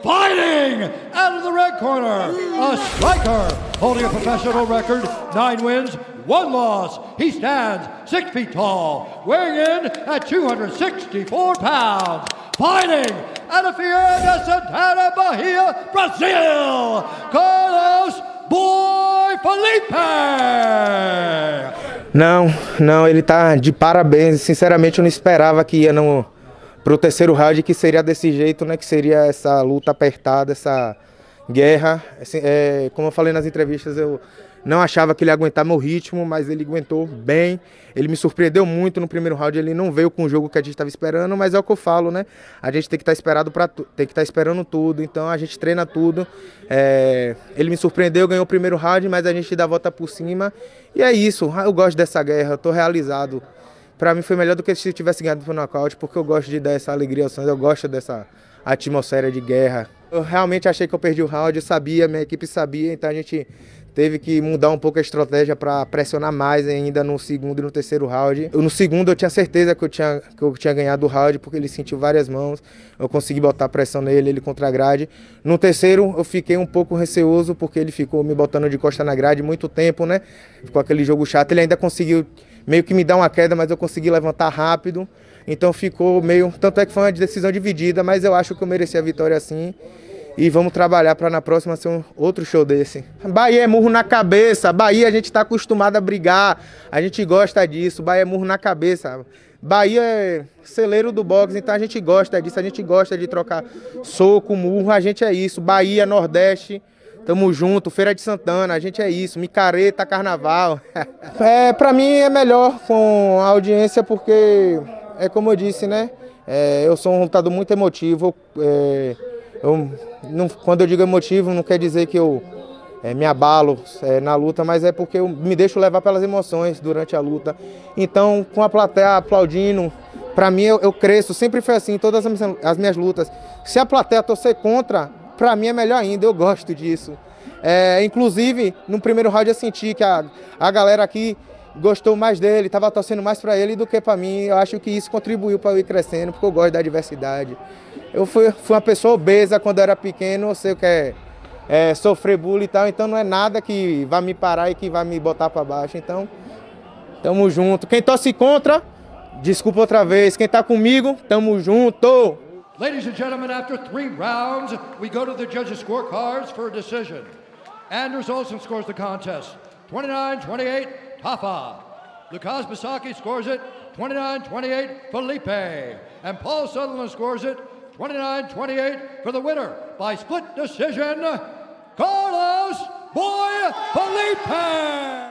Fighting out of the red corner, a striker holding a professional record, nine wins, one loss. He stands six feet tall, weighing in at 264 pounds. Fighting out of Feira de Santana, Bahia, Brazil, Carlos Boy Felipe. Não, não, ele tá de parabéns. Sinceramente, eu não esperava que ia no, pro terceiro round que seria desse jeito, né? Que seria essa luta apertada, essa guerra. Assim, é, como eu falei nas entrevistas, eu não achava que ele ia aguentar meu ritmo, mas ele aguentou bem. Ele me surpreendeu muito no primeiro round. Ele não veio com o jogo que a gente estava esperando, mas é o que eu falo, né? A gente tem que estar tá esperado para tem que estar tá esperando tudo. Então a gente treina tudo. É... ele me surpreendeu, ganhou o primeiro round, mas a gente dá a volta por cima. E é isso. Eu gosto dessa guerra. Estou realizado para mim foi melhor do que se tivesse ganhado por nocaute, porque eu gosto de dar essa alegria aos eu gosto dessa atmosfera de guerra. Eu realmente achei que eu perdi o round, eu sabia, minha equipe sabia, então a gente teve que mudar um pouco a estratégia para pressionar mais ainda no segundo e no terceiro round. No segundo eu tinha certeza que eu tinha, que eu tinha ganhado o round, porque ele sentiu várias mãos, eu consegui botar pressão nele, ele contra a grade. No terceiro eu fiquei um pouco receoso, porque ele ficou me botando de costa na grade muito tempo, né? Ficou aquele jogo chato, ele ainda conseguiu meio que me dar uma queda, mas eu consegui levantar rápido. Então ficou meio. Tanto é que foi uma decisão dividida, mas eu acho que eu mereci a vitória assim. E vamos trabalhar para na próxima ser um outro show desse. Bahia é murro na cabeça. Bahia a gente está acostumado a brigar. A gente gosta disso. Bahia é murro na cabeça. Bahia é celeiro do boxe, então a gente gosta disso. A gente gosta de trocar soco, murro. A gente é isso. Bahia, Nordeste. Tamo junto, Feira de Santana, a gente é isso, micareta, carnaval. é, pra mim é melhor com a audiência porque, é como eu disse, né? É, eu sou um lutador muito emotivo. É, eu, não, quando eu digo emotivo, não quer dizer que eu é, me abalo é, na luta, mas é porque eu me deixo levar pelas emoções durante a luta. Então, com a plateia aplaudindo, pra mim eu, eu cresço, sempre foi assim, todas as, as minhas lutas. Se a plateia torcer contra, para mim é melhor ainda, eu gosto disso. É, inclusive, no primeiro round eu senti que a, a galera aqui gostou mais dele, estava torcendo mais para ele do que para mim. Eu acho que isso contribuiu para eu ir crescendo, porque eu gosto da diversidade. Eu fui, fui uma pessoa obesa quando eu era pequeno, eu sei o que é, é sofrer bullying e tal, então não é nada que vai me parar e que vai me botar para baixo. Então, tamo junto. Quem torce contra, desculpa outra vez. Quem tá comigo, tamo junto. Ladies and gentlemen, after three rounds, we go to the judges' scorecards for a decision. Anders Olsen scores the contest, 29-28, Tafa. Lukas Basaki scores it, 29-28, Felipe. And Paul Sutherland scores it, 29-28 for the winner by split decision, Carlos Boy Felipe.